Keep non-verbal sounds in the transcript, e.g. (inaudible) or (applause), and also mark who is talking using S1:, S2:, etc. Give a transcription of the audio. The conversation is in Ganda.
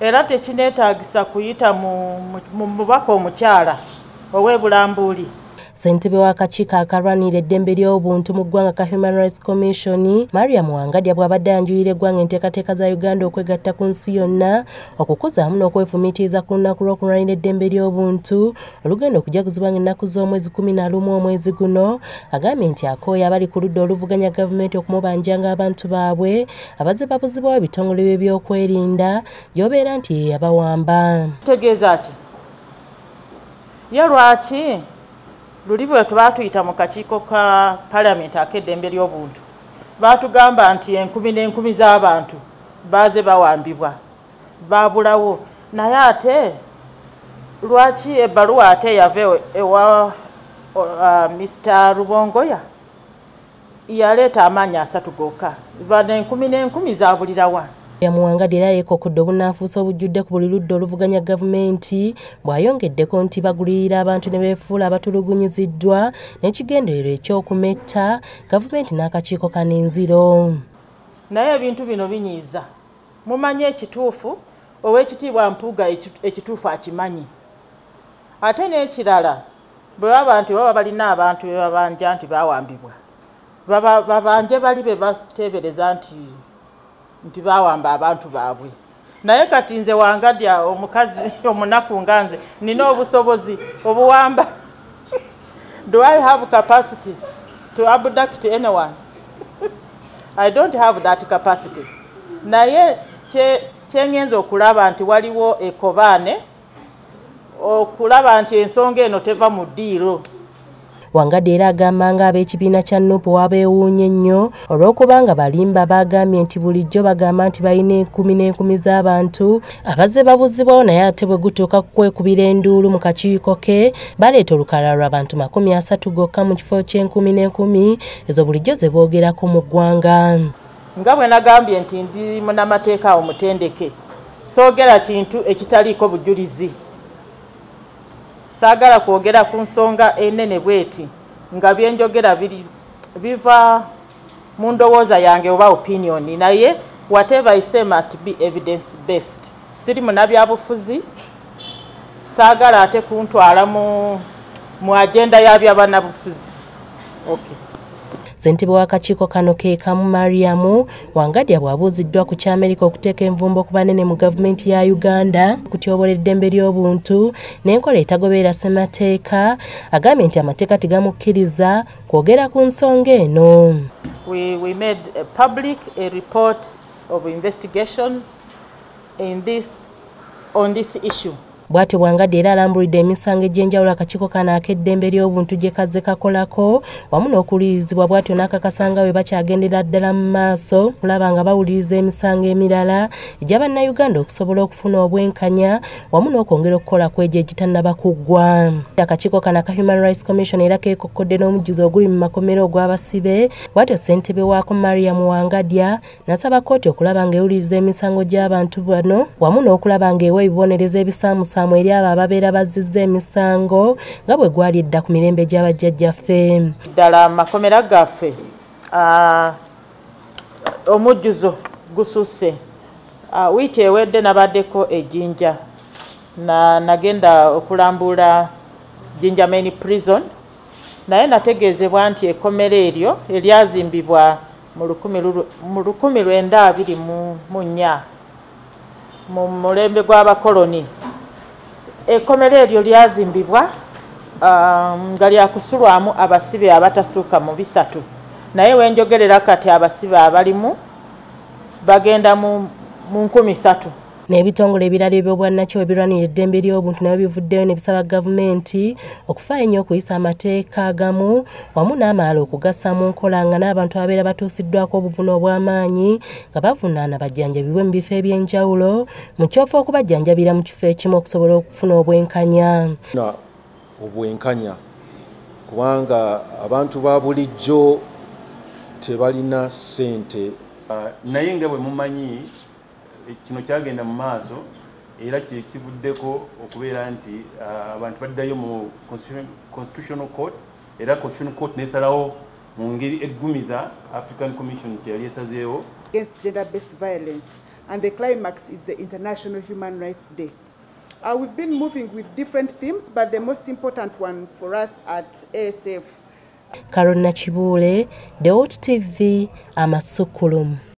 S1: era tekineetagisa kuyita mu mubaka omukyala ow'ebulambuuli
S2: ssentebe w'akakiiko akalwanira eddembe ly'obuntu mu ggwanga ka human rights commission mariam wangadya bw'abadde anjuyira eggwanga enteekateeka za uganda okwegatta ku nsi yonna okukuza amu n'okwefumiitiriza ku lunaku lw'okulwanira eddembe ly'obuntu olugenda okujaguzibwa ng'ennaku z'omwezi kumi na lumu omwezi guno agambye nti akooya abali ku ludda oluvuganya gavumenti okumubanjanga abantu baabwe abazze babuzibwawo ebitongole bye by'okwerinda gy'obeera nti ye yabawamba.
S1: Tegeeza ki? Ye lwaki luli bwe tubatuyita mu kakiiko ka palamenti ak'eddembe ly'obuntu baatugamba nti enkumi n'enkumi z'abantu baaze bawambibwa baabulawo. Naye ate lwaki ebbaluwa ate yava ewa mr rubongoya yaleeta amaanyi asatu gokka? Bano enkumi n'enkumi zabulirawa
S2: yamuwangadi era yeekokudde obunanfuusa obujjudde ku buli ludda oluvuganya gavumenti bw'ayongeddeko nti bagulirira abantu ne beefuula abatulugunyiziddwa n'ekigendererwa ekyokumetta gavumenti n'akakiiko kanenziro
S1: naye ebintu bino binyiiza. Mumanyi ekituufu ow'ekitiibwa mpuuga ekituufu akimanyi. Ate n'ekirala bwe baba nti baba balina abantu be babanja nti bawambibwa babanje bali be bateebereza nti nti bawamba abantu baabwe. Naye kati nze wangadya omukazi omunaku nga nze nina obusobozi obuwamba. (laughs) Do i have capacity to abduct anyone? (laughs) I don't have that capacity. Naye kyengenza okulaba nti waliwo ekobaane okulaba nti ensonga eno teva mu ddiiro
S2: wangadde era agamba nga ab'ekibiina kya nupu wabeewuunye nnyo olw'okubanga balimba bagambye nti bulijjo bagamba nti balina enkumi n'enkumi z'abantu abazze babuzibwawo naye ate bwe gutuuka ku kwekubira enduulu mu kakiiko ke baleeta olukalala lw'abantu makumi asatu gokka mu kifo ky'enkumi n'enkumi. Ezo bulijjo ze boogerako mu ggwanga.
S1: Nga bwe nagambye nti ndi munamateeka omutendeke soogera kintu ekitaliiko bujulizi saagala kwogera ku nsonga enene bweti nga byenjogera biri biva mu ndowooza yange oba opinion. Naye whatever i say must be evidence based siri munabyabufuzi saagala ate kuntwala mu mu agenda yabyabanabufuzi okay.
S2: Ssentebe w'akakiiko kano ke kamu mariamu wangadya bw'abuuziddwa ku ky'amerika okuteeka envumbo ku banene mu gavumenti ya uganda okutyobola eddembe ly'obuntu n'enkola etagoberera ssemateeka agambye nti amateeka tegamukkiriza kwogera ku nsonga eno.
S1: We, we made a public a report of investigations in this, on this issue
S2: bw'atyo bwangadde era alambulidde emisango egy'enjawulo akakiiko kano ak'eddembe ly'obuntu gye kazze kakolako wamu n'okuwulirizibwa bw'atyo n'akakasanga bwe bakyagendera ddala mu maaso kulaba nga bawuliriza emisango emirala egya bannayuganda okusobola okufuna obwenkanya wamu n'okwongera okukola ku egyo egitannaba kuggwa akakiiko kano aka human rights commission era keekokkodde n'omujjuzo oguli mu makomero ogw'abasibe bw'atyo ssentebe waako mariam wangadya nasaba kooti okulaba ng'ewuliriza emisango gy'abantu bano wamu n'okulaba ng'ewa ebibonerezo ebisaamusa omusango eri abo ababeera bazizza emisango nga bwe gwali edda ku mirembe gy'abajjajjaffe
S1: ddala makomera gaffe omujjuzo gususse. Wiiki ewedde nabaddeko ejjinja. Nagenda okulambula jinja main prison. Naye nategeezebwa nti ekkomera eryo eryazimbibwa mu lukumi lwenda abiri mu nnya mu mulembe gw'abakoloni ekkomero eryo lyazimbibwa nga lyakusulwamu abasibe abatasuuka mu bisatu. Naye wenjogerera kati abasibe abalimu bagenda mu nkumi satu
S2: n'ebitongole ebirala ebyobwannakyo ebirwanira eddembe ly'obuntu nabyo bivuddeyo ne bisaba gavumenti okufaayo ennyo okuyisa amateeka agamu wamu n'amala okugassa mu nkola nga n'abantu ababeera batuusiddwako obuvune obw'amaanyi nga bavunaana bajjanjabibwe mu bifo eby'enjawulo mu kyofa okubajjanjabira mu kifo ekimu okusobola okufuna obwenkanya.
S3: Obwenkanya kubanga abantu ba bulijjo tebalina ssente.
S4: Naye nga bwe mumanyi kino kyagenda mu maaso era kivuddeko okubeera nti abantu baddayo mu constitutional court era constitutional court nesalawo mu ngeri eggumiza african commission kyeyali esazeewo
S5: against gender based violence and the climax is the International Human Rights Day. Uh, we've been moving with different themes, but the most important one for us at ASF
S2: Carol Nachibuule, The Hot TV, Amasukkulum.